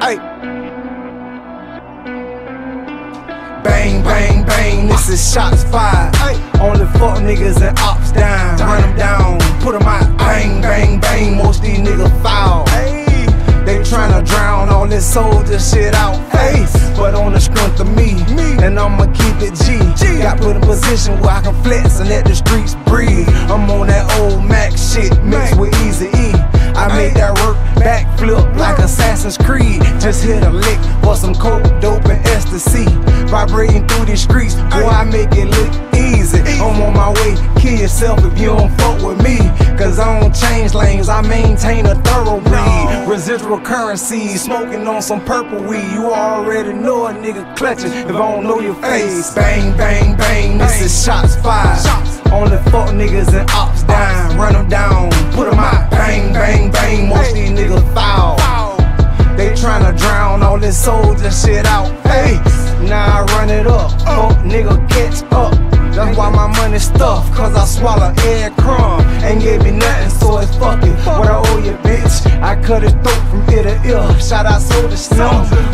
Hey. Bang, bang, bang, this is shots fired. Only fuck niggas and ops down. Run them down, put them out. Bang, bang, bang, most these niggas foul. They tryna drown all this soldier shit out. face. but on the strength of me, me. and I'ma keep it G. Got put in position where I can flex and let the streets breathe. I'm on that old Mac shit mixed with Easy E. I made that work backflip like Assassin's Creed. Just hit a lick for some coke, dope, and ecstasy. Vibrating through the streets, boy, I make it look easy. I'm on my way, kill yourself if you don't fuck with me. Cause I don't change lanes, I maintain a thorough breed. Residual currency, smoking on some purple weed. You already know a nigga clutching if I don't know your face. Bang, bang, bang, this is shots fired. Only fuck niggas and ops this soldier shit out. Hey, now I run it up. Fuck nigga, catch up. That's why my money stuffed, cause I swallow every crumb. Ain't gave me nothing, so it's fucking what I owe you, bitch. I cut his throat from ear to ear. Shout out Soda Slim.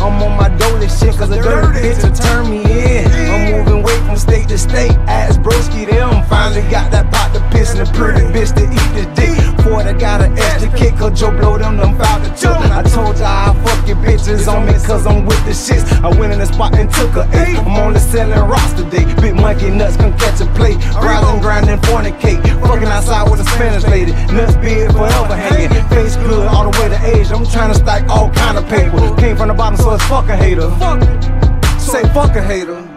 I'm on my dolly shit, cause a dirty bitch will turn me in. I'm moving weight from state to state. Ask broski them. Finally got that pot to piss and a pretty bitch to eat the dick. Ford, I got an extra kick, cause Joe blow them, them foul the tip. I told ya I fuck your bitches on me, cause I'm with the shits. I went in the spot and took a eight. I'm only selling rocks today. Big monkey nuts can catch a plate. Grinding, grinding, fornicate. Fucking outside with a Spanish lady. Nuts big, forever hanging. Face good, all the way to age. I'm trying to stack all kind of paper. Came from the bottom, so it's fuck a hater. Say fuck a hater.